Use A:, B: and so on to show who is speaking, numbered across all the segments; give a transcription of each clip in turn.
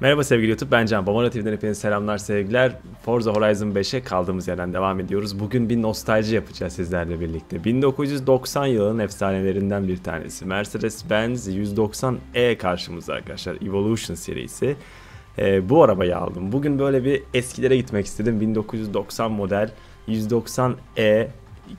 A: Merhaba sevgili YouTube, ben Can. Babana TV'den hepinize selamlar, sevgiler. Forza Horizon 5'e kaldığımız yerden devam ediyoruz. Bugün bir nostalji yapacağız sizlerle birlikte. 1990 yılının efsanelerinden bir tanesi. Mercedes-Benz 190E karşımızda arkadaşlar. Evolution serisi. Ee, bu arabayı aldım. Bugün böyle bir eskilere gitmek istedim. 1990 model 190E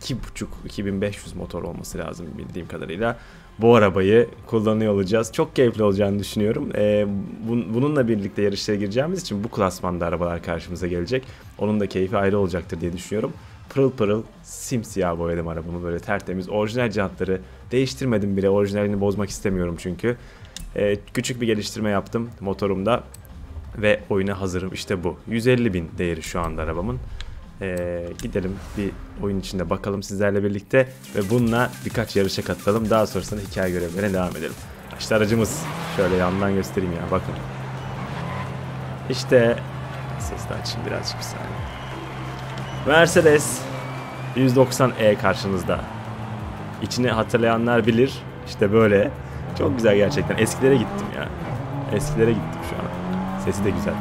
A: 2.5 2500 motor olması lazım bildiğim kadarıyla bu arabayı kullanıyor olacağız. Çok keyifli olacağını düşünüyorum. Ee, bun, bununla birlikte yarışlara gireceğimiz için bu klasmanda arabalar karşımıza gelecek. Onun da keyfi ayrı olacaktır diye düşünüyorum. Pırıl pırıl simsiyah boyadım arabamı böyle tertemiz. Orijinal jantları değiştirmedim bile. Orijinalini bozmak istemiyorum çünkü. Ee, küçük bir geliştirme yaptım motorumda. Ve oyuna hazırım. İşte bu. 150 bin değeri şu anda arabamın. Ee, gidelim bir oyun içinde bakalım sizlerle birlikte ve bununla birkaç yarışa katılalım. Daha sonrasında hikaye görevlerine devam edelim. İşte aracımız. Şöyle yandan göstereyim ya bakın. İşte sesini açayım birazcık bir saniye. Mercedes 190E karşınızda. İçini hatırlayanlar bilir. İşte böyle. Çok güzel gerçekten. Eskilere gittim ya. Eskilere gittim şu an. Sesi de güzel.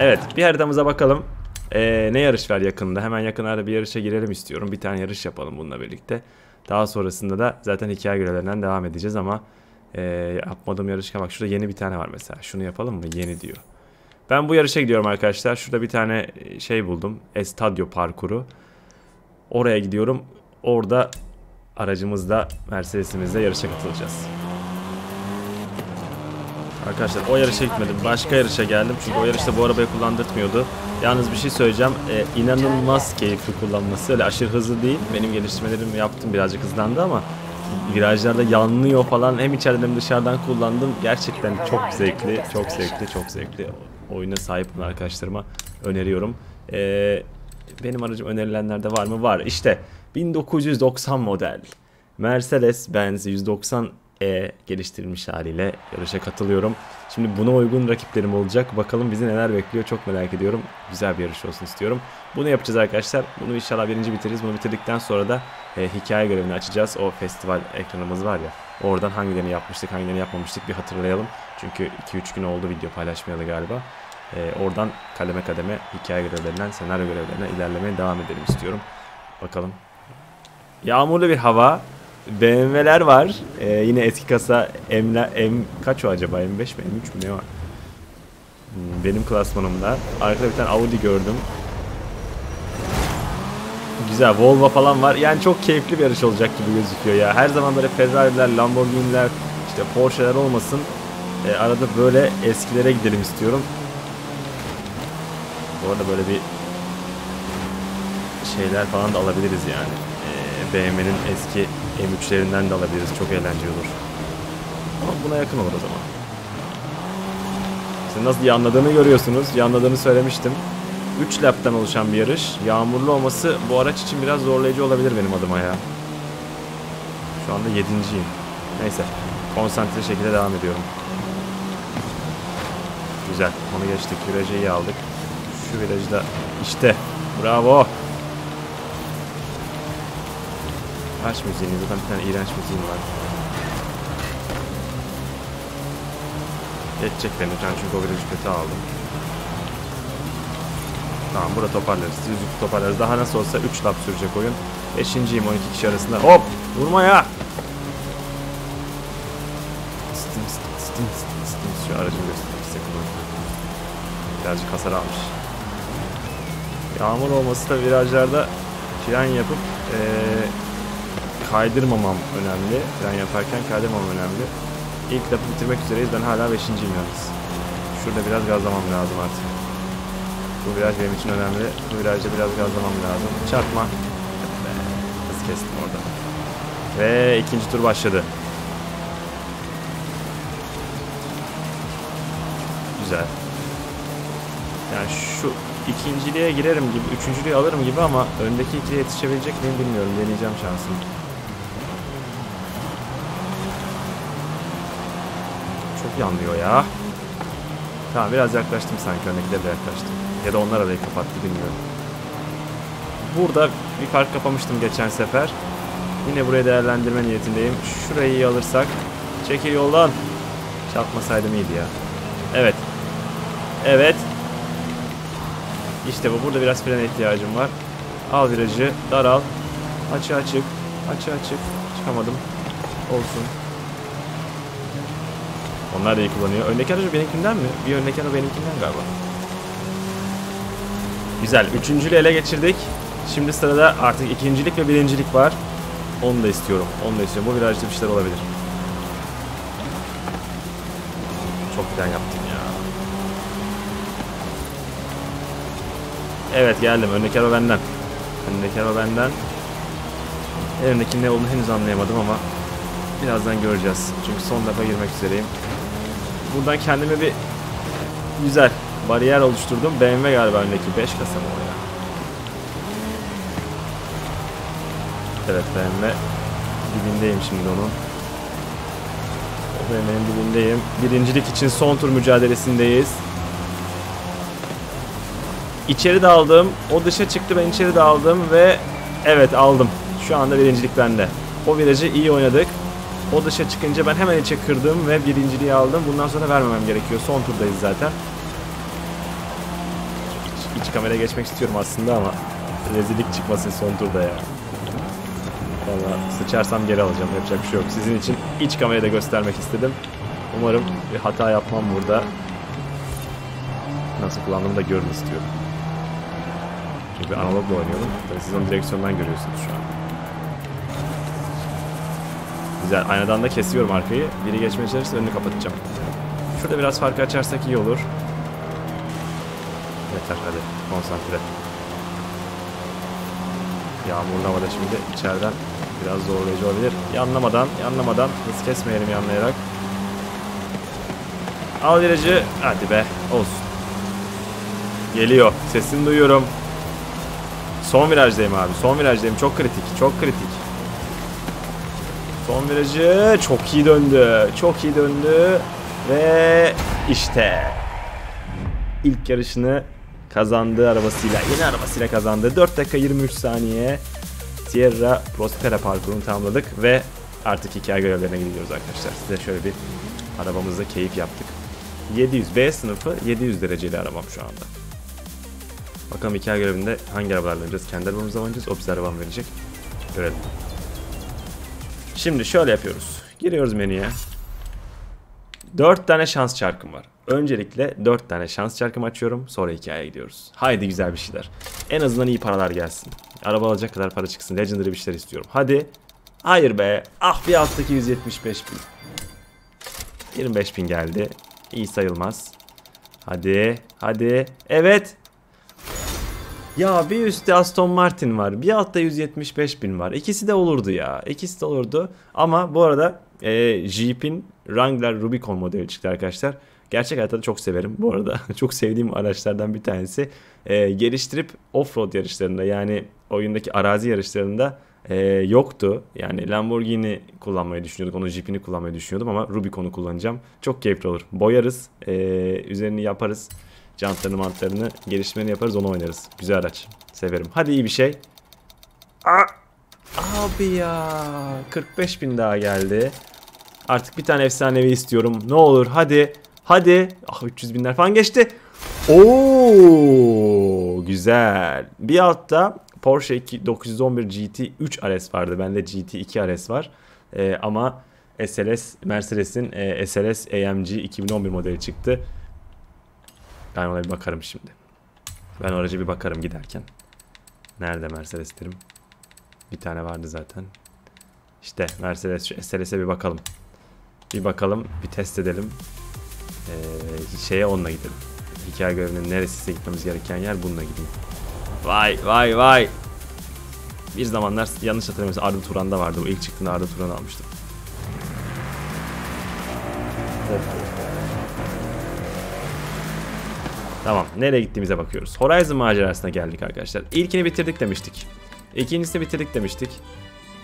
A: Evet bir haritamıza bakalım. Ee, ne yarış var yakında? Hemen yakınlarda bir yarışa girelim istiyorum. Bir tane yarış yapalım bununla birlikte. Daha sonrasında da zaten hikaye görevlerinden devam edeceğiz ama e, yapmadığım yarışa bak şurada yeni bir tane var mesela. Şunu yapalım mı? Yeni diyor. Ben bu yarışa gidiyorum arkadaşlar. Şurada bir tane şey buldum. Estadio parkuru. Oraya gidiyorum. Orada aracımızla Mercedes'imizle yarışa katılacağız. Arkadaşlar o yarışa gitmedim. Başka yarışa geldim. Çünkü o yarışta bu arabayı kullandırtmıyordu. Yalnız bir şey söyleyeceğim. Ee, inanılmaz keyifli kullanması. Öyle aşırı hızlı değil. Benim geliştirmelerimi yaptım. Birazcık hızlandı ama virajlarda yanlıyor falan. Hem içeriden hem dışarıdan kullandım. Gerçekten çok zevkli. Çok zevkli. Çok zevkli. Oyuna sahip olan arkadaşlarıma öneriyorum. Ee, benim aracım önerilenlerde var mı? Var. İşte 1990 model. Mercedes-Benz 190 e geliştirilmiş haliyle yarışa katılıyorum. Şimdi buna uygun rakiplerim olacak. Bakalım bizi neler bekliyor çok merak ediyorum. Güzel bir yarış olsun istiyorum. Bunu yapacağız arkadaşlar. Bunu inşallah birinci bitiririz. Bunu bitirdikten sonra da e, hikaye görevini açacağız. O festival ekranımız var ya. Oradan hangilerini yapmıştık, hangilerini yapmamıştık bir hatırlayalım. Çünkü 2-3 gün oldu video paylaşmayalı galiba. E, oradan kademe kademe hikaye görevlerinden senaryo görevlerine ilerlemeye devam edelim istiyorum. Bakalım. Yağmurlu bir hava. BMW'ler var. Ee, yine eski kasa M, M kaç o acaba? M5 mi? M3 mü ne var? Hmm, benim klasmanımda. Arkada bir tane Audi gördüm. Güzel. Volvo falan var. Yani çok keyifli bir yarış olacak gibi gözüküyor ya. Her zaman böyle Ferrari'ler, Lamborghini'ler, işte Porsche'ler olmasın. Ee, arada böyle eskilere gidelim istiyorum. Bu arada böyle bir şeyler falan da alabiliriz yani. Ee, BMW'nin eski M3'lerinden de alabiliriz. Çok eğlenceli olur. Ama buna yakın olur o zaman. Siz nasıl yanladığını görüyorsunuz. Yanladığını söylemiştim. 3 laptan oluşan bir yarış. Yağmurlu olması bu araç için biraz zorlayıcı olabilir benim adıma ya. Şu anda 7.yim. Neyse. Konsantre şekilde devam ediyorum. Güzel. Onu geçtik. Virajı iyi aldık. Şu virajda işte. Bravo. Aç müziğini zaten bir tane iğrenç müziğim var. Geçecek beni can çünkü o virajı kötü aldım. Tamam burada toparlarız. Düzlük toparlarız. Daha nasıl olsa 3 lap sürecek oyun. 5.yim 12 kişi arasında. Hop! Vurma ya! Stim stim stim stim stim. Şu aracımı göstermek size Birazcık hasar almış. Yağmur olması da virajlarda fren yapıp ee, kaydırmamam önemli. Fren yaparken kaydırmamam önemli. İlk lapı bitirmek üzereyiz. Ben hala 5.yim yalnız. Şurada biraz gazlamam lazım artık. Bu viraj benim için önemli. Bu virajda biraz gazlamam lazım. Çarpma. Hız kestim orada. Ve ikinci tur başladı. Güzel. Yani şu ikinciliğe girerim gibi, üçüncülüğü alırım gibi ama öndeki ikiliye yetişebilecek miyim bilmiyorum. Deneyeceğim şansımı. Yanlıyor ya. Tamam biraz yaklaştım sanki öndekileri de yaklaştım. Ya da onlar arayı kapattı bilmiyorum. Burada bir fark kapamıştım geçen sefer. Yine burayı değerlendirme niyetindeyim. Şurayı iyi alırsak. Çekil yoldan. Çarpmasaydım iyiydi ya. Evet. Evet. İşte bu. Burada biraz frene ihtiyacım var. Al virajı. Daral. Açı açık. Açı açık. Çıkamadım. Olsun. Onlar da kullanıyor. Öndeki aracı benimkinden mi? Bir öndeki araba benimkinden galiba. Güzel. Üçüncülü ele geçirdik. Şimdi sırada artık ikincilik ve birincilik var. Onu da istiyorum. Onu da istiyorum. Bu virajda bir şeyler olabilir. Çok güzel yaptım ya. Evet geldim. Öndeki araba benden. Öndeki araba benden. Elimdeki ne olduğunu henüz anlayamadım ama birazdan göreceğiz. Çünkü son defa girmek üzereyim. Buradan kendime bir güzel bariyer oluşturdum. BMW galiba öndeki 5 kasa mı o ya? Evet BMW dibindeyim şimdi onun. BMW'nin dibindeyim. Birincilik için son tur mücadelesindeyiz. İçeri daldım. O dışa çıktı ben içeri daldım ve evet aldım. Şu anda birincilik bende. O virajı iyi oynadık. O dışa çıkınca ben hemen içe kırdım ve birinciliği aldım. Bundan sonra vermemem gerekiyor. Son turdayız zaten. İç, iç kameraya geçmek istiyorum aslında ama rezillik çıkmasın son turda ya. Valla sıçarsam geri alacağım. Yapacak bir şey yok. Sizin için iç kamerayı da göstermek istedim. Umarım bir hata yapmam burada. Nasıl kullandığımı da görün istiyorum. Çünkü analogla oynuyorum. Siz onu direksiyondan görüyorsunuz şu an. Güzel. Aynadan da kesiyorum arkayı. Biri geçmeye çalışırsa önünü kapatacağım. Şurada biraz farkı açarsak iyi olur. Yeter hadi. Konsantre. Yağmurlu havada şimdi içeriden biraz zorlayıcı olabilir. Yanlamadan, yanlamadan hız kesmeyelim yanlayarak. Al virajı. Hadi be. Olsun. Geliyor. Sesini duyuyorum. Son virajdayım abi. Son virajdayım. Çok kritik. Çok kritik. Virajı çok iyi döndü. Çok iyi döndü. Ve işte ilk yarışını kazandığı arabasıyla, yeni arabasıyla kazandı. 4 dakika 23 saniye Sierra Prospera parkurunu tamamladık ve artık hikaye görevlerine gidiyoruz arkadaşlar. Size şöyle bir arabamızda keyif yaptık. 700 B sınıfı 700 dereceli arabam şu anda. Bakalım hikaye görevinde hangi arabalarla oynayacağız? Kendi arabamızla oynayacağız. O bize arabam verecek. Görelim. Şimdi şöyle yapıyoruz. Giriyoruz menüye. 4 tane şans çarkım var. Öncelikle 4 tane şans çarkımı açıyorum. Sonra hikayeye gidiyoruz. Haydi güzel bir şeyler. En azından iyi paralar gelsin. Araba alacak kadar para çıksın. Legendary bir şeyler istiyorum. Hadi. Hayır be. Ah bir alttaki 175 bin. 25 bin geldi. İyi sayılmaz. Hadi. Hadi. Evet. Ya bir üstte Aston Martin var. Bir altta 175 bin var. İkisi de olurdu ya. İkisi de olurdu. Ama bu arada e, Jeep'in Wrangler Rubicon modeli çıktı arkadaşlar. Gerçek hayatta da çok severim bu arada. çok sevdiğim araçlardan bir tanesi. E, geliştirip offroad yarışlarında yani oyundaki arazi yarışlarında e, yoktu. Yani Lamborghini kullanmayı düşünüyorduk. Onun Jeep'ini kullanmayı düşünüyordum ama Rubicon'u kullanacağım. Çok keyifli olur. Boyarız. E, üzerini yaparız. Jantlarını mantlarını gelişmeni yaparız onu oynarız. Güzel araç. Severim. Hadi iyi bir şey. Aa, abi ya. 45 bin daha geldi. Artık bir tane efsanevi istiyorum. Ne olur hadi. Hadi. Ah 300 binler falan geçti. Oo güzel. Bir altta Porsche 2, 911 GT 3 RS vardı. Bende GT 2 RS var. Ee, ama SLS Mercedes'in e, SLS AMG 2011 modeli çıktı. Ben ona bir bakarım şimdi. Ben araca bir bakarım giderken. Nerede Mercedes'lerim? Bir tane vardı zaten. İşte Mercedes şu SLS'e bir bakalım. Bir bakalım, bir test edelim. Ee, şeye onunla gidelim. Hikaye görevinin neresiyse gitmemiz gereken yer bununla gideyim. Vay vay vay. Bir zamanlar yanlış hatırlamıyorsam Arda Turan'da vardı. Bu ilk çıktığında Arda Turan almıştım. Tamam. Nereye gittiğimize bakıyoruz. Horizon macerasına geldik arkadaşlar. İlkini bitirdik demiştik. İkincisini bitirdik demiştik.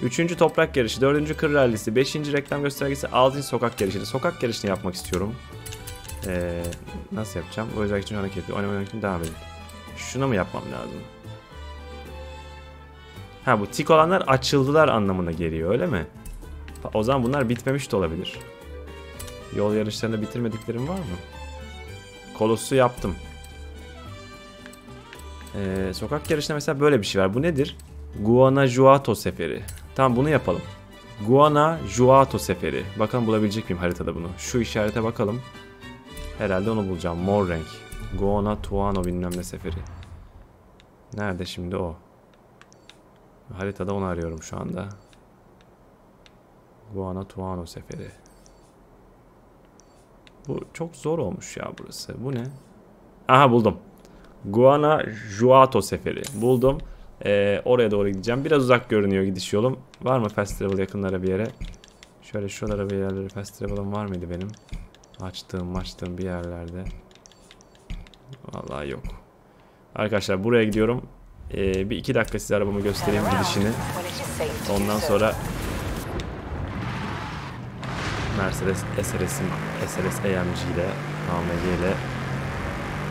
A: Üçüncü toprak yarışı, dördüncü kır rallisi, beşinci reklam göstergesi, altıncı sokak yarışı. Sokak yarışını yapmak istiyorum. Ee, nasıl yapacağım? O özellik için hareket ediyor. Oynamaya için devam edin. Şuna mı yapmam lazım? Ha bu tik olanlar açıldılar anlamına geliyor öyle mi? O zaman bunlar bitmemiş de olabilir. Yol yarışlarını bitirmediklerim var mı? Kolossu yaptım. Ee, sokak yarışında mesela böyle bir şey var. Bu nedir? Guanajuato seferi. Tamam bunu yapalım. Guanajuato seferi. Bakalım bulabilecek miyim haritada bunu? Şu işarete bakalım. Herhalde onu bulacağım. Mor renk. Guanatuano bilmem ne seferi. Nerede şimdi o? Haritada onu arıyorum şu anda. Guanatuano seferi. Bu çok zor olmuş ya burası. Bu ne? Aha buldum. Guanajuato seferi. Buldum. Ee, oraya doğru gideceğim. Biraz uzak görünüyor gidiş yolum. Var mı fast travel yakınlara bir yere? Şöyle şuralara bir yerlere fast travel'ım var mıydı benim? Açtığım açtığım bir yerlerde. Vallahi yok. Arkadaşlar buraya gidiyorum. Ee, bir iki dakika size arabamı göstereyim gidişini. Ondan sonra Mercedes SRS'im SRS AMG ile AMG ile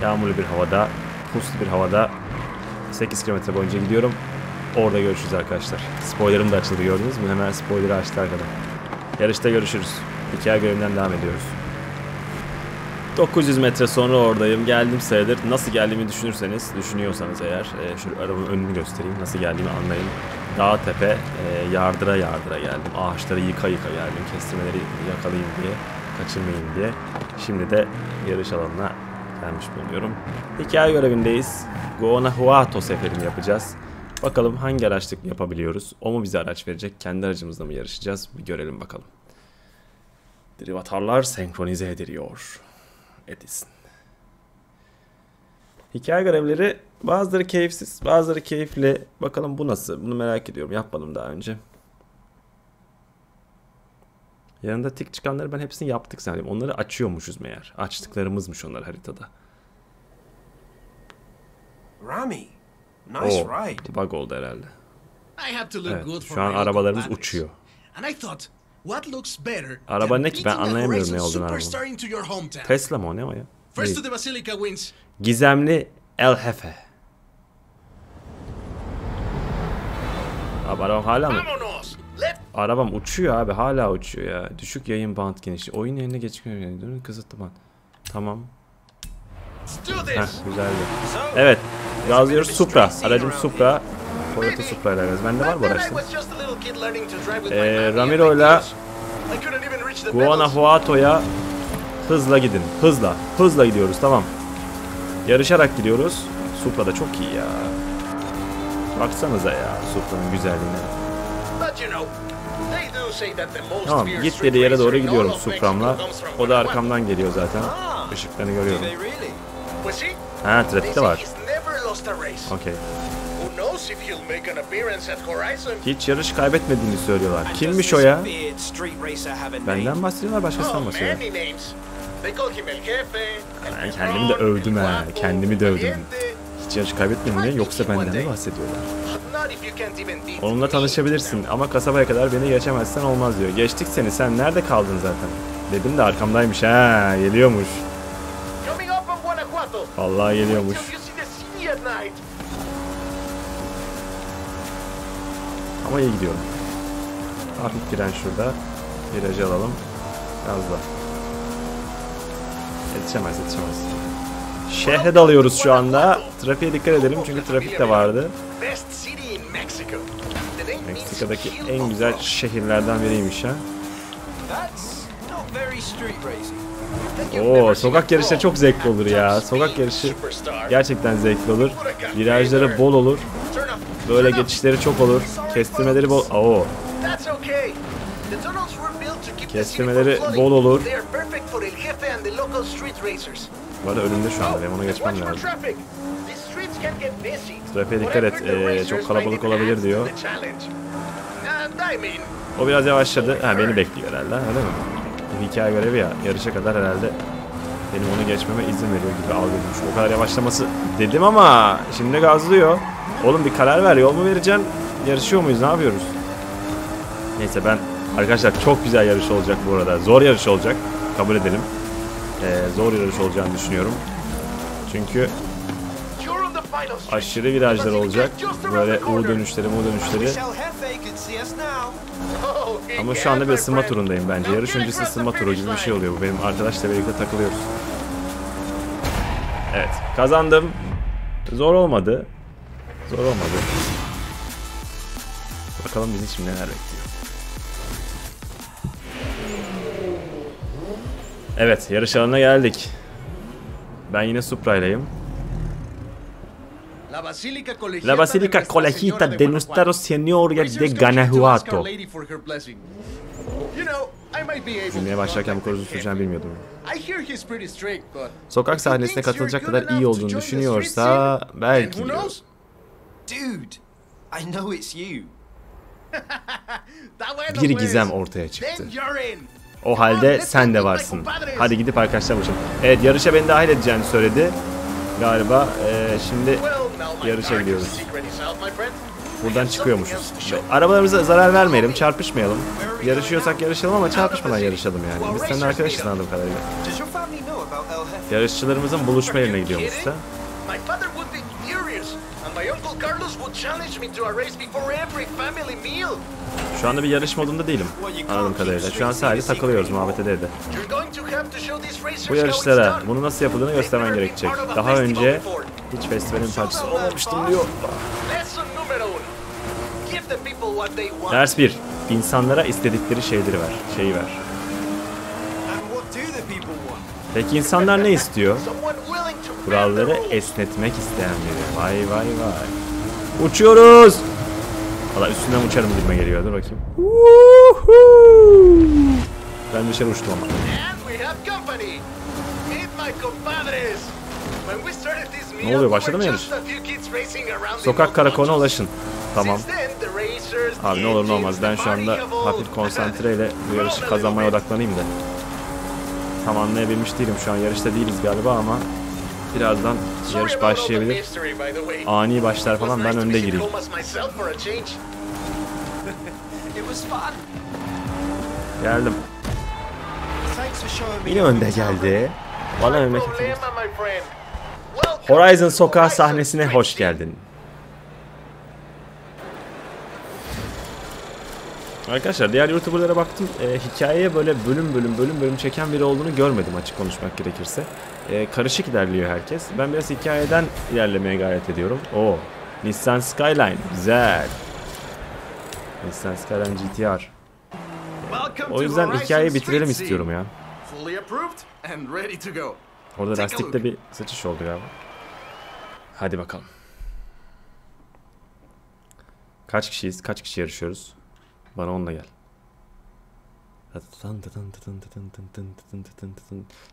A: yağmurlu bir havada, puslu bir havada 8 kilometre boyunca gidiyorum. Orada görüşürüz arkadaşlar. Spoilerım da açıldı gördünüz mü? Hemen spoiler'ı açtı arkada. Yarışta görüşürüz. Hikaye görevinden devam ediyoruz. 900 metre sonra oradayım. Geldim sayılır. Nasıl geldiğimi düşünürseniz, düşünüyorsanız eğer e, şu arabanın önünü göstereyim. Nasıl geldiğimi anlayın. Dağ tepe e, yardıra yardıra geldim. Ağaçları yıka yıka geldim. Kestirmeleri yakalayayım diye, kaçırmayayım diye. Şimdi de yarış alanına gelmiş bulunuyorum. Hikaye görevindeyiz. Guanajuato seferini yapacağız. Bakalım hangi araçlık yapabiliyoruz? O mu bize araç verecek? Kendi aracımızla mı yarışacağız? Bir görelim bakalım. Derivatarlar senkronize ediliyor. Edilsin. Hikaye görevleri bazıları keyifsiz, bazıları keyifli. Bakalım bu nasıl? Bunu merak ediyorum. Yapmadım daha önce. Yanında tik çıkanları ben hepsini yaptık sanırım. Onları açıyormuşuz meğer. Açtıklarımızmış onlar haritada.
B: Rami, nice
A: Oo,
B: ride.
A: bug oldu herhalde.
C: I had to look
A: Evet,
C: good for
A: şu an arabalarımız uçuyor.
C: And I thought, what looks better
A: Araba ne ki? Ben anlayamıyorum ne olduğunu arabanın. Tesla mı o ne o ya?
C: First
A: Değil.
C: to the Basilica wins.
A: Gizemli El Jefe. Abi arabam hala mı? Arabam uçuyor abi hala uçuyor ya. Düşük yayın band genişliği. Oyun yerine geçmiyor yani. Durun kısıtlı band. Tamam. Heh güzeldi. Evet. Gazlıyoruz Supra. Aracım Supra. Toyota Supra ile gaz. Bende var bu araçta. Ee,
C: my mommy
A: Ramiro'yla
C: and my tios. I couldn't even reach the pedals.
A: Guanajuato'ya hızla gidin. Hızla. Hızla gidiyoruz tamam. Yarışarak gidiyoruz. Supra da çok iyi ya. Baksanıza ya Supra'nın güzelliğine. Tamam git dediği yere doğru gidiyorum Supra'mla. O da arkamdan geliyor zaten. Işıklarını görüyorum. Ha trafikte var. Okey. Hiç yarış kaybetmediğini söylüyorlar. Kimmiş o ya? Benden bahsediyorlar başkasından bahsediyorlar. Ben kendimi de övdüm ha, kendimi de övdüm. Hiç yarış kaybetmedim yoksa benden mi bahsediyorlar? Onunla tanışabilirsin ama kasabaya kadar beni geçemezsen olmaz diyor. Geçtik seni sen nerede kaldın zaten? Dedim de arkamdaymış ha geliyormuş. Vallahi geliyormuş. Ama iyi gidiyorum. Hafif giren şurada. Virajı alalım. Gazla. Yetişemez yetişemez. Şehre dalıyoruz şu anda. Trafiğe dikkat edelim çünkü trafik de vardı.
C: Hill
A: en güzel şehirlerden biriymiş ha. Oo sokak
C: pro
A: çok zevkli olur ya. Sokak yarışı gerçekten zevkli olur. Virajları bol olur. Böyle geçişleri çok olur. Kestirmeleri bol. Oo. Kestirmeleri bol olur. Bu arada önümde şu anda. Benim onu geçmem lazım. Trafiğe dikkat et, ee, çok kalabalık olabilir diyor.
C: the challenge. And I mean,
A: O biraz yavaşladı. Ha beni bekliyor herhalde. Öyle mi? Bu hikaye görevi ya. Yarışa kadar herhalde benim onu geçmeme izin veriyor gibi algılamış. O kadar yavaşlaması dedim ama şimdi gazlıyor. Oğlum bir karar ver. Yol mu vereceksin? Yarışıyor muyuz? Ne yapıyoruz? Neyse ben arkadaşlar çok güzel yarış olacak bu arada. Zor yarış olacak. Kabul edelim. Ee, zor yarış olacağını düşünüyorum. Çünkü Aşırı virajlar olacak. Böyle U dönüşleri, U dönüşleri. Ama şu anda bir ısınma turundayım bence. Yarış öncesi ısınma turu gibi bir şey oluyor bu. Benim arkadaşla birlikte takılıyoruz. Evet, kazandım. Zor olmadı. Zor olmadı. Bakalım bizi şimdi neler bekliyor. Evet, yarış alanına geldik. Ben yine Supra'yleyim.
C: La Basílica Colegiata,
A: La Basílica
C: de
A: Colegiata
C: Nuestra
A: de
C: Racers
A: de Guanajuato. Cümleye başlarken bu kadar uzun süreceğini bilmiyordum. Sokak sahnesine katılacak kadar iyi olduğunu düşünüyorsa belki diyor.
C: knows?
B: Dude, I know it's you.
C: That way
A: Bir gizem ortaya çıktı. O halde sen de varsın. Hadi gidip arkadaşlar buluşalım. Evet yarışa beni dahil edeceğini söyledi. Galiba Ee, şimdi yarışa gidiyoruz. buradan çıkıyormuşuz. Arabalarımıza zarar vermeyelim, çarpışmayalım. Yarışıyorsak yarışalım ama çarpışmadan yarışalım yani. Biz seninle arkadaşız anladığım kadarıyla. Yarışçılarımızın buluşma yerine gidiyormuş da. Şu anda bir yarış modunda değilim anladığım kadarıyla. Şu an sadece takılıyoruz muhabbet ede Bu yarışlara bunu nasıl yapıldığını göstermen gerekecek. Daha önce hiç festivalin parçası olmamıştım diyor. Ders 1. İnsanlara istedikleri şeyleri ver. Şeyi ver. Peki insanlar ne istiyor? Kuralları esnetmek isteyen biri. Vay vay vay. Uçuyoruz. Valla üstünden uçarım gibime geliyor. Dur bakayım. Ben dışarı uçtum ama. Ne oluyor, başladı mı yarış? Sokak karakoluna ulaşın. Tamam. Abi ne olur ne olmaz. Ben şu anda hafif konsantreyle bu yarışı kazanmaya odaklanayım da. Tam anlayabilmiş değilim şu an. Yarışta değiliz galiba ama birazdan yarış başlayabilir. Ani başlar falan ben önde gireyim. Geldim. Yine önde geldi. Bana memleketimiz. Horizon sokağı sahnesine hoş geldin. Arkadaşlar diğer youtuberlara baktım e, hikayeye böyle bölüm bölüm bölüm bölüm çeken biri olduğunu görmedim açık konuşmak gerekirse. E, karışık ilerliyor herkes. Ben biraz hikayeden ilerlemeye gayret ediyorum. Oo, Nissan Skyline güzel. Nissan Skyline GTR. O yüzden hikayeyi bitirelim istiyorum ya.
C: Fully approved and ready to go.
A: Orada lastikte bir sıçış oldu galiba. Hadi bakalım. Kaç kişiyiz? Kaç kişi yarışıyoruz? Bana onunla gel.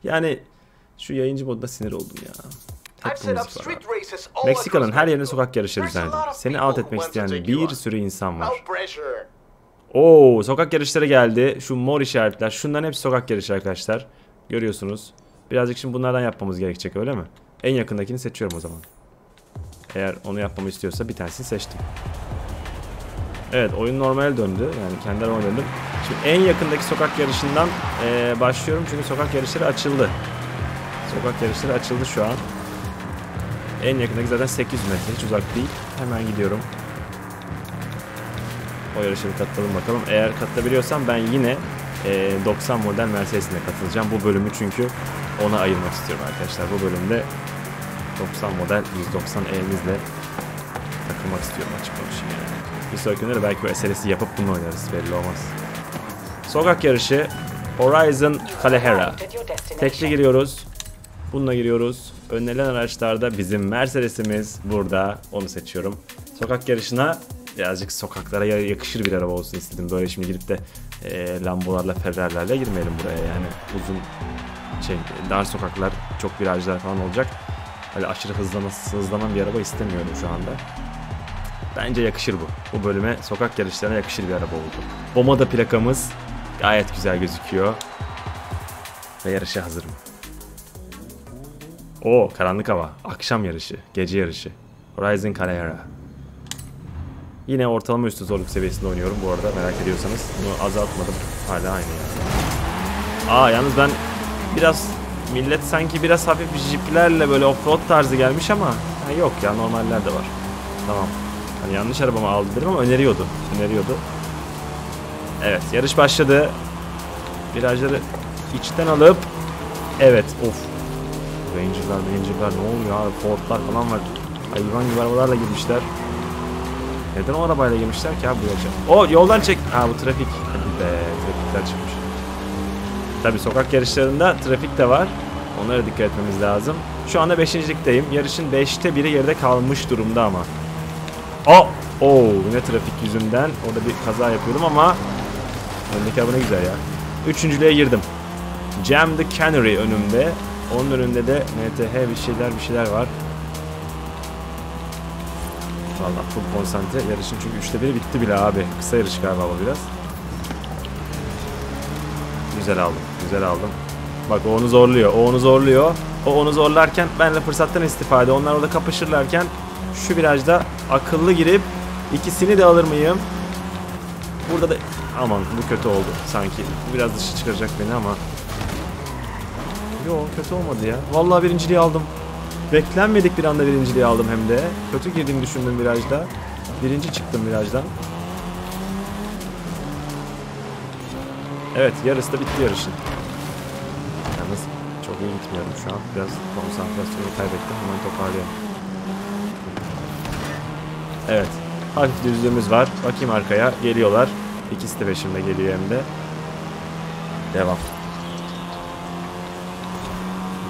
A: Yani şu yayıncı modda sinir oldum ya. Meksika'nın her yerine sokak yarışları düzenledim. Seni alt etmek isteyen bir sürü insan var. Oo, sokak yarışları geldi. Şu mor işaretler. Şunların hepsi sokak yarışı arkadaşlar. Görüyorsunuz. Birazcık şimdi bunlardan yapmamız gerekecek öyle mi? En yakındakini seçiyorum o zaman. Eğer onu yapmamı istiyorsa bir tanesini seçtim. Evet oyun normale döndü. Yani kendi aramaya döndüm. Şimdi en yakındaki sokak yarışından eee, başlıyorum. Çünkü sokak yarışları açıldı. Sokak yarışları açıldı şu an. En yakındaki zaten 800 metre. Hiç uzak değil. Hemen gidiyorum. O yarışa bir katılalım bakalım. Eğer katılabiliyorsam ben yine eee, 90 model Mercedes'ine katılacağım. Bu bölümü çünkü ona ayırmak istiyorum arkadaşlar. Bu bölümde 90 model 190 E'mizle takılmak istiyorum açık konuşayım yani. Bir sonraki günlerde belki bu SLS'i yapıp bunu oynarız belli olmaz. Sokak yarışı Horizon Calahera. Tekli giriyoruz. Bununla giriyoruz. Önerilen araçlarda bizim Mercedes'imiz burada. Onu seçiyorum. Sokak yarışına birazcık sokaklara ya- yakışır bir araba olsun istedim. Böyle şimdi girip de e, Lambolarla, Ferrari'lerle girmeyelim buraya. Yani uzun şey dar sokaklar, çok virajlar falan olacak. Öyle aşırı hızlanan, hızlanan bir araba istemiyorum şu anda. Bence yakışır bu. Bu bölüme sokak yarışlarına yakışır bir araba oldu. Bomada plakamız gayet güzel gözüküyor. Ve yarışa hazırım. O karanlık hava. Akşam yarışı. Gece yarışı. Horizon Calahera. Yine ortalama üstü zorluk seviyesinde oynuyorum bu arada merak ediyorsanız. Bunu azaltmadım. Hala aynı yani. Aa yalnız ben biraz millet sanki biraz hafif jiplerle böyle offroad tarzı gelmiş ama Ha, yok ya normaller de var. Tamam. Hani yanlış arabamı aldı dedim ama öneriyordu. Öneriyordu. Evet yarış başladı. Virajları içten alıp Evet of. Ranger'lar Ranger'lar ne oluyor abi Ford'lar falan var. Hayvan gibi arabalarla girmişler. Neden o arabayla girmişler ki abi bu yolca? O yoldan çek. Ha bu trafik. Hadi be trafikler çıkmış. Tabi sokak yarışlarında trafik de var. Onlara dikkat etmemiz lazım. Şu anda 5. ligdeyim. Yarışın 5'te biri geride kalmış durumda ama. O, Oo, yine trafik yüzünden orada bir kaza yapıyordum ama öndeki araba ne güzel ya. Üçüncülüğe girdim. Jam the Canary önümde. Onun önünde de NTH bir şeyler bir şeyler var. Valla full konsantre. Yarışın çünkü üçte biri bitti bile abi. Kısa yarış galiba bu biraz. Güzel aldım. Güzel aldım. Bak o onu zorluyor. O onu zorluyor. O onu zorlarken ben de fırsattan istifade. Onlar orada kapışırlarken şu virajda akıllı girip ikisini de alır mıyım? Burada da aman bu kötü oldu sanki. Biraz dışı çıkaracak beni ama. Yo kötü olmadı ya. Vallahi birinciliği aldım. Beklenmedik bir anda birinciliği aldım hem de. Kötü girdiğimi düşündüm virajda. Birinci çıktım virajdan. Evet yarısı da bitti yarışın. Yalnız çok iyi gitmiyorum şu an. Biraz konsantrasyonu kaybettim. Hemen toparlıyorum. Evet. Hafif düzlüğümüz var. Bakayım arkaya. Geliyorlar. İkisi de peşimde geliyor hem de. Devam.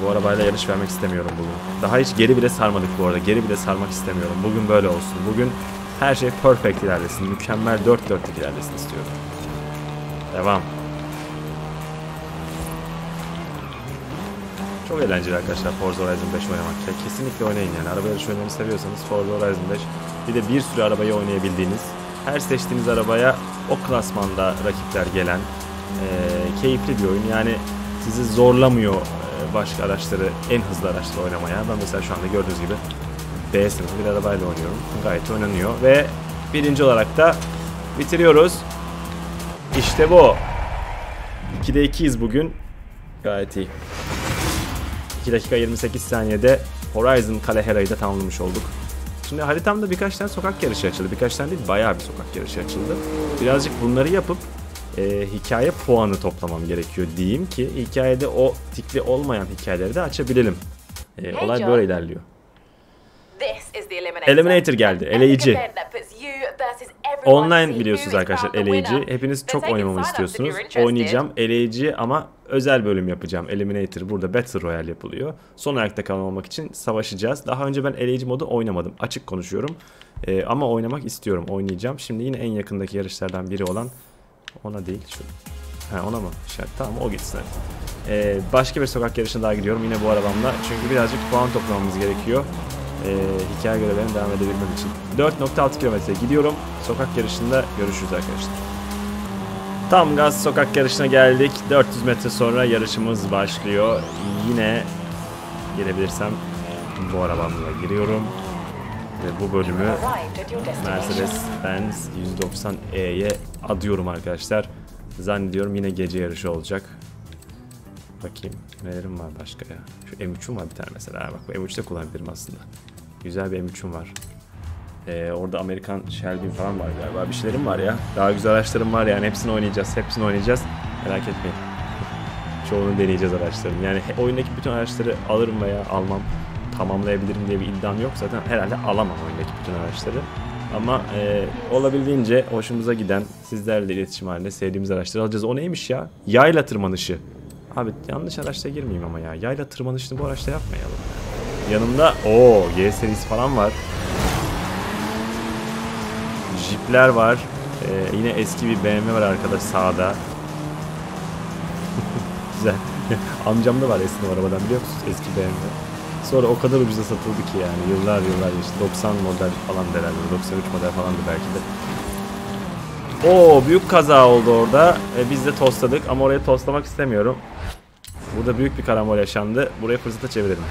A: Bu arabayla yarış vermek istemiyorum bugün. Daha hiç geri bile sarmadık bu arada. Geri bile sarmak istemiyorum. Bugün böyle olsun. Bugün her şey perfect ilerlesin. Mükemmel dört dörtlük ilerlesin istiyorum. Devam. Çok eğlenceli arkadaşlar Forza Horizon 5 oynamak. Ya kesinlikle oynayın yani. Araba yarışı oynamayı seviyorsanız Forza Horizon 5. Bir de bir sürü arabayı oynayabildiğiniz, her seçtiğiniz arabaya o klasmanda rakipler gelen eee, keyifli bir oyun. Yani sizi zorlamıyor başka araçları, en hızlı araçları oynamaya. Ben mesela şu anda gördüğünüz gibi B sınıfı bir arabayla oynuyorum. Gayet oynanıyor ve birinci olarak da bitiriyoruz. İşte bu. 2'de 2'yiz bugün. Gayet iyi. 2 dakika 28 saniyede Horizon Kalehera'yı da tamamlamış olduk. Şimdi haritamda birkaç tane sokak yarışı açıldı. Birkaç tane değil bayağı bir sokak yarışı açıldı. Birazcık bunları yapıp e, hikaye puanı toplamam gerekiyor diyeyim ki hikayede o tikli olmayan hikayeleri de açabilelim. E, olay böyle ilerliyor.
D: Eliminator.
A: Geldi, eleyici. Online biliyorsunuz arkadaşlar eleyici. Hepiniz çok oynamamı istiyorsunuz. Oynayacağım eleyici ama özel bölüm yapacağım. Eliminator burada Battle Royale yapılıyor. Son ayakta kalan olmak için savaşacağız. Daha önce ben eleyici modu oynamadım. Açık konuşuyorum. Ee, ama oynamak istiyorum. Oynayacağım. Şimdi yine en yakındaki yarışlardan biri olan ona değil şu. Ha ona mı? Şart. Tamam o gitsin. Ee, başka bir sokak yarışına daha gidiyorum yine bu arabamla. Çünkü birazcık puan toplamamız gerekiyor. Ee, hikaye görevlerine devam edebilmem için. 4.6 kilometre gidiyorum. Sokak yarışında görüşürüz arkadaşlar. Tam gaz sokak yarışına geldik. 400 metre sonra yarışımız başlıyor. Yine girebilirsem bu arabamla giriyorum. Ve bu bölümü. Mercedes-Benz 190E'ye adıyorum arkadaşlar. Zannediyorum yine gece yarışı olacak. Bakayım nelerim var başka ya. Şu M3'üm var bir tane mesela. Bak bu M3'te kullanabilirim aslında. Güzel bir M3'üm var. Ee, orada Amerikan Shelby falan var galiba. Bir şeylerim var ya. Daha güzel araçlarım var yani. Hepsini oynayacağız. Hepsini oynayacağız. Merak etmeyin. Çoğunu deneyeceğiz araçların. Yani oyundaki bütün araçları alırım veya almam. Tamamlayabilirim diye bir iddiam yok. Zaten herhalde alamam oyundaki bütün araçları. Ama e, olabildiğince hoşumuza giden sizlerle iletişim halinde sevdiğimiz araçları alacağız. O neymiş ya? Yayla tırmanışı. Abi yanlış araçta girmeyeyim ama ya. Yayla tırmanışını bu araçta yapmayalım. Yanımda o G serisi falan var. Jeep'ler var. Ee, yine eski bir BMW var arkadaş sağda. Güzel. Amcamda var o arabadan biliyor musunuz? Eski BMW. Sonra o kadar ucuza satıldı ki yani. Yıllar yıllar geçti. 90 model falan herhalde. 93 model falan da belki de. Oo büyük kaza oldu orada. E, biz de tostladık ama oraya tostlamak istemiyorum. Burada büyük bir karambol yaşandı. Burayı fırsata çevirelim.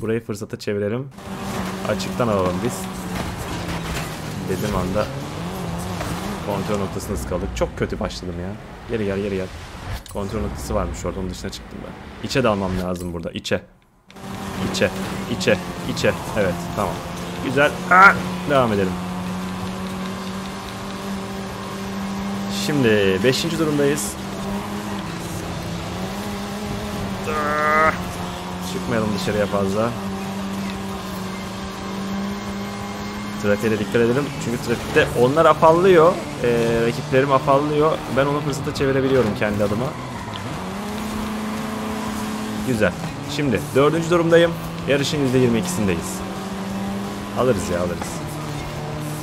A: Burayı fırsata çevirelim. Açıktan alalım biz. Dediğim anda kontrol noktasına ıskaladık. Çok kötü başladım ya. Geri gel geri gel. Kontrol noktası varmış orada onun dışına çıktım ben. İçe dalmam lazım burada içe. İçe, içe, içe. Evet, tamam. Güzel. Ah, devam edelim. Şimdi 5. durumdayız. Ah, Çıkmayalım dışarıya fazla. Trafiğe dikkat edelim. Çünkü trafikte onlar afallıyor. Ee, rakiplerim afallıyor. Ben onu fırsata çevirebiliyorum kendi adıma. Güzel. Şimdi dördüncü durumdayım. Yarışın %22'sindeyiz. Alırız ya alırız.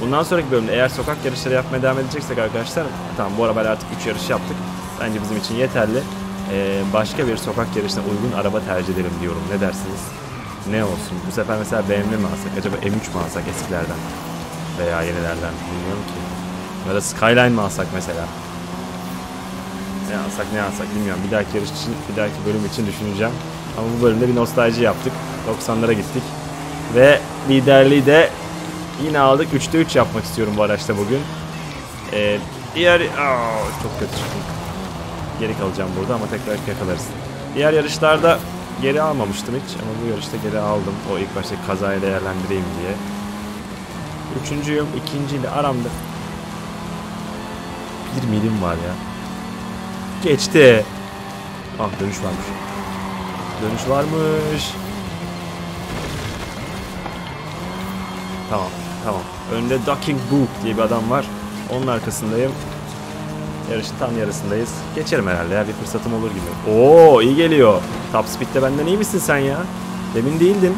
A: Bundan sonraki bölümde eğer sokak yarışları yapmaya devam edeceksek arkadaşlar tamam bu arabayla artık 3 yarış yaptık. Bence bizim için yeterli. Ee, başka bir sokak yarışına uygun araba tercih edelim diyorum. Ne dersiniz? Ne olsun? Bu sefer mesela BMW mi alsak? Acaba M3 mi alsak eskilerden? Veya yenilerden? Bilmiyorum ki. Ya da Skyline mi alsak mesela? Ne alsak ne alsak bilmiyorum. Bir dahaki yarış için, bir dahaki bölüm için düşüneceğim. Ama bu bölümde bir nostalji yaptık. 90'lara gittik. Ve liderliği de yine aldık. 3'te 3 yapmak istiyorum bu araçta bugün. Ee, diğer... Aa, çok kötü çıktım. Geri kalacağım burada ama tekrar yakalarız. Diğer yarışlarda geri almamıştım hiç ama bu yarışta geri aldım. O ilk başta kazayı değerlendireyim diye. Üçüncüyüm. ikinciyle aramda bir milim var ya. Geçti. Ah dönüş varmış. Dönüş varmış. Tamam, tamam. Önde Ducking Book diye bir adam var. Onun arkasındayım. Yarışın tam yarısındayız. Geçerim herhalde ya bir fırsatım olur gibi. Oo iyi geliyor. Top Speed'de benden iyi misin sen ya? Demin değildin.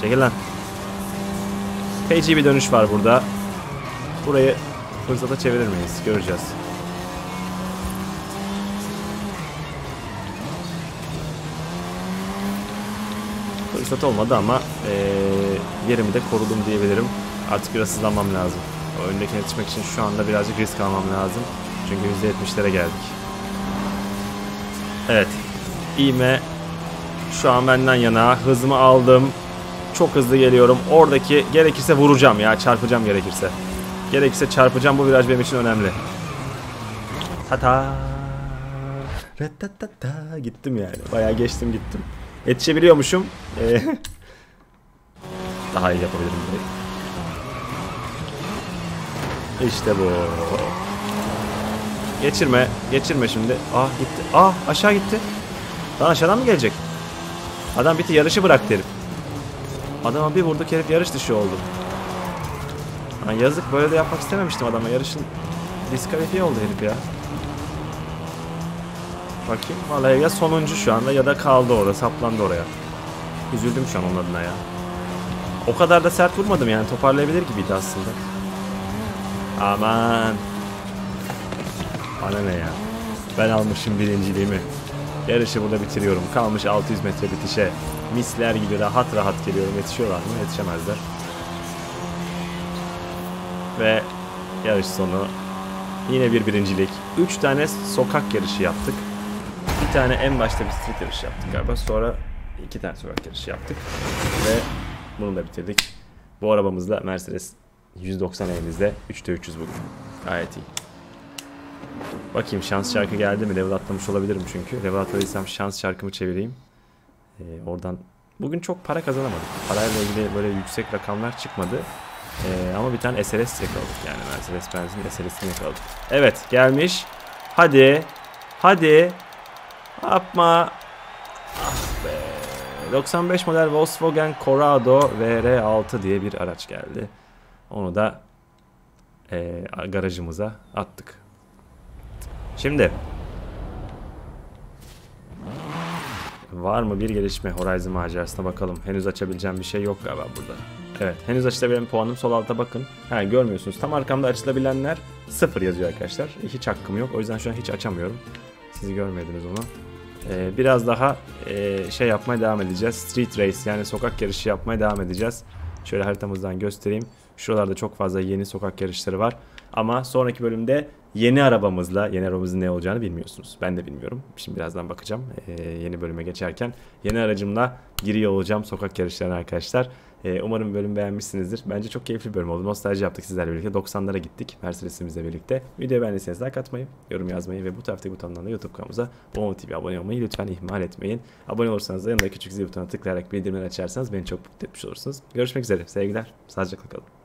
A: Çekil lan. Feci bir dönüş var burada. Burayı fırsata çevirir miyiz? Göreceğiz. Fırsat olmadı ama eee, yerimi de korudum diyebilirim. Artık biraz hızlanmam lazım. Öndekine yetişmek için şu anda birazcık risk almam lazım. Çünkü %70'lere geldik. Evet. İğme şu an benden yana. Hızımı aldım. Çok hızlı geliyorum. Oradaki gerekirse vuracağım ya. Çarpacağım gerekirse. Gerekirse çarpacağım. Bu viraj benim için önemli. Tata. Ratatata. Gittim yani. Bayağı geçtim gittim. Yetişebiliyormuşum. Ee, daha iyi yapabilirim. Burayı. İşte bu. Geçirme. Geçirme şimdi. Ah gitti. Ah aşağı gitti. Lan aşağıdan mı gelecek? Adam bitti yarışı bıraktı herif. Adama bir vurduk herif yarış dışı oldu. Lan yazık böyle de yapmak istememiştim adama. Yarışın diskalifiye oldu herif ya. Bakayım. Vallahi ya sonuncu şu anda ya da kaldı orada. Saplandı oraya. Üzüldüm şu an onun adına ya. O kadar da sert vurmadım yani. Toparlayabilir gibiydi aslında. Aman. Bana ne ya. Ben almışım birinciliğimi. Yarışı burada bitiriyorum. Kalmış 600 metre bitişe. Misler gibi rahat rahat geliyorum. Yetişiyorlar mı? Yetişemezler. Ve yarış sonu yine bir birincilik. 3 tane sokak yarışı yaptık. Bir tane en başta bir street yarışı yaptık galiba. Sonra iki tane sokak yarışı yaptık. Ve bunu da bitirdik. Bu arabamızla Mercedes 190 elimizde. 3'te 300 bugün. Gayet iyi. Bakayım şans şarkı geldi mi? Level atlamış olabilirim çünkü. Level atladıysam şans şarkımı çevireyim. Ee, oradan bugün çok para kazanamadık. Parayla ilgili böyle yüksek rakamlar çıkmadı. Ee, ama bir tane SLS yakaladık yani. Mercedes Benz'in SLS'ini yakaladık. Evet gelmiş. Hadi. Hadi. Yapma. Ah be. 95 model Volkswagen Corrado VR6 diye bir araç geldi. Onu da e, garajımıza attık. Şimdi var mı bir gelişme Horizon macerasına bakalım. Henüz açabileceğim bir şey yok galiba burada. Evet henüz açılabilen puanım sol alta bakın. Ha görmüyorsunuz. Tam arkamda açılabilenler sıfır yazıyor arkadaşlar. Hiç hakkım yok. O yüzden şu an hiç açamıyorum. Siz görmediniz onu. Ee, biraz daha e, şey yapmaya devam edeceğiz. Street race yani sokak yarışı yapmaya devam edeceğiz. Şöyle haritamızdan göstereyim. Şuralarda çok fazla yeni sokak yarışları var. Ama sonraki bölümde yeni arabamızla, yeni arabamızın ne olacağını bilmiyorsunuz. Ben de bilmiyorum. Şimdi birazdan bakacağım. Ee, yeni bölüme geçerken yeni aracımla giriyor olacağım sokak yarışlarına arkadaşlar. Ee, umarım bölüm beğenmişsinizdir. Bence çok keyifli bir bölüm oldu. Nostalji yaptık sizlerle birlikte. 90'lara gittik Mercedes'imizle birlikte. Videoyu beğendiyseniz like atmayı, yorum yazmayı ve bu taraftaki butondan da YouTube kanalımıza Bomo TV abone olmayı lütfen ihmal etmeyin. Abone olursanız da yanındaki küçük zil butonuna tıklayarak bildirimleri açarsanız beni çok mutlu etmiş olursunuz. Görüşmek üzere. Sevgiler. Sağlıcakla kalın.